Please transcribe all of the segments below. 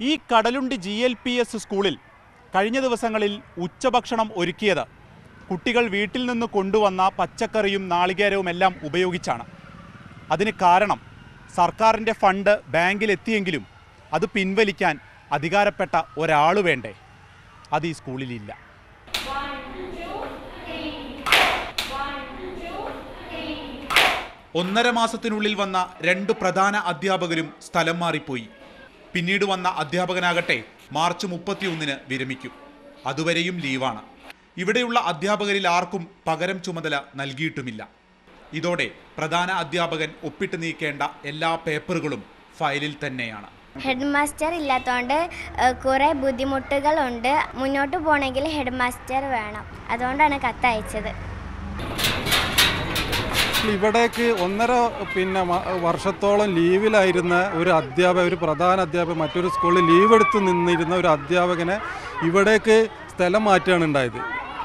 ഈ Kadalundi G L P S സ്കൂളിൽ കഴിഞ്ഞ ദിവസങ്ങളിൽ ഉച്ചഭക്ഷണം ഒരുക്കിയത്. കുട്ടികൾ വീട്ടിൽ നിന്ന് കൊണ്ടുവന്ന പച്ചക്കറിയും നാളികേരവും എല്ലാം ഉപയോഗിച്ചാണ്. അതിന് കാരണം സർക്കാരിന്റെ ഫണ്ട് ബാങ്കിലെത്തിയെങ്കിലും അത് പിൻവലിക്കാൻ അധികാരപ്പെട്ട ഒരാൾ വേണ്ടേ? അത് ഈ സ്കൂളിലില്ല ഒന്നര മാസത്തിനുള്ളിൽ വന്ന രണ്ട് പ്രധാന അധ്യാപകരും സ്ഥലം മാറിപ്പോയി. പിന്നീട് വന്ന അധ്യാപകനാകട്ടെ മാർച്ച് മുപ്പത്തിയൊന്നിന് വിരമിക്കും. അതുവരെയും ലീവാണ്. ഇവിടെയുള്ള അധ്യാപകരിൽ ആർക്കും പകരം ചുമതല നൽകിയിട്ടുമില്ല. ഇതോടെ പ്രധാന അധ്യാപകൻ ഒപ്പിട്ട് നീക്കേണ്ട എല്ലാ പേപ്പറുകളും ഫയലിൽ തന്നെയാണ്. ഹെഡ് മാസ്റ്റർ ഇല്ലാത്തതുകൊണ്ട് കുറേ ബുദ്ധിമുട്ടുകളുണ്ട്. മുന്നോട്ട് പോകണമെങ്കിൽ ഹെഡ് മാസ്റ്റർ വേണം. അതുകൊണ്ടാണ് കത്തയച്ചത്. ഇവിടേക്ക് ഒന്നര പിന്നെ വർഷത്തോളം ലീവിലായിരുന്ന ഒരു അധ്യാപക ഒരു പ്രധാന അധ്യാപകൻ മറ്റൊരു സ്കൂളിൽ ലീവ് എടുത്ത് നിന്നിരുന്ന ഒരു അധ്യാപകനെ ഇവിടേക്ക് സ്ഥലം മാറ്റുകയാണ് ഉണ്ടായത്.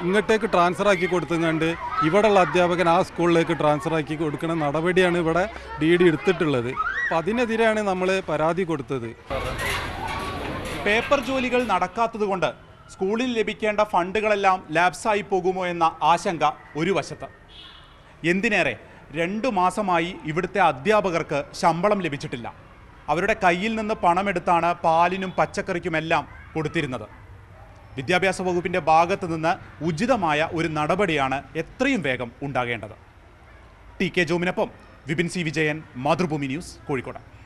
ഇങ്ങോട്ടേക്ക് ട്രാൻസ്ഫർ ആക്കി കൊടുത്തുകൊണ്ട് ഇവിടെയുള്ള അധ്യാപകൻ ആ സ്കൂളിലേക്ക് ട്രാൻസ്ഫർ ആക്കി കൊടുക്കുന്ന നടപടിയാണ് ഇവിടെ ഡി ഡി എടുത്തിട്ടുള്ളത്. അപ്പം അതിനെതിരെയാണ് നമ്മൾ പരാതി കൊടുത്തത്. പേപ്പർ ജോലികൾ നടക്കാത്തതുകൊണ്ട് സ്കൂളിൽ ലഭിക്കേണ്ട ഫണ്ടുകളെല്ലാം ലാപ്സായി പോകുമോ എന്ന ആശങ്ക ഒരു വശത്ത്. എന്തിനേറെ? രണ്ടു മാസമായി ഇവിടുത്തെ അധ്യാപകർക്ക് ശമ്പളം ലഭിച്ചിട്ടില്ല. അവരുടെ കയ്യിൽ നിന്ന് പണമെടുത്താണ് പാലിനും പച്ചക്കറിക്കുമെല്ലാം കൊടുത്തിരുന്നത്. വിദ്യാഭ്യാസ വകുപ്പിന്റെ ഭാഗത്തു നിന്ന് ഉചിതമായ ഒരു നടപടിയാണ് എത്രയും വേഗം ഉണ്ടാകേണ്ടത്. ടി കെ ജോമിനൊപ്പം വിപിൻ സി വിജയൻ മാതൃഭൂമി ന്യൂസ് കോഴിക്കോട്.